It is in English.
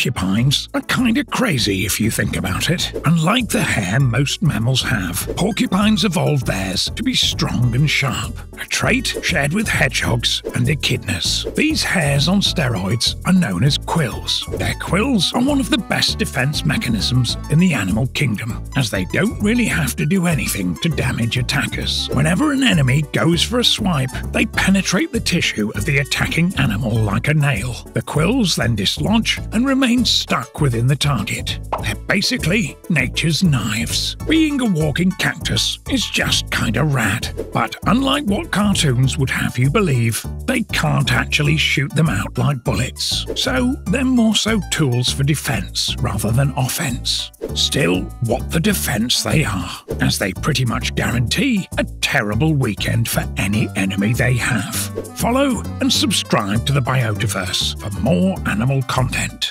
porcupines are kinda crazy if you think about it. Unlike the hair most mammals have, porcupines evolved theirs to be strong and sharp, a trait shared with hedgehogs and echidnas. These hairs on steroids are known as quills. Their quills are one of the best defense mechanisms in the animal kingdom, as they don't really have to do anything to damage attackers. Whenever an enemy goes for a swipe, they penetrate the tissue of the attacking animal like a nail. The quills then dislodge and remain stuck within the target. They're basically nature's knives. Being a walking cactus is just kinda rad, but unlike what cartoons would have you believe, they can't actually shoot them out like bullets. So they're more so tools for defense rather than offense. Still, what the defense they are, as they pretty much guarantee a terrible weekend for any enemy they have. Follow and subscribe to the Biotaverse for more animal content.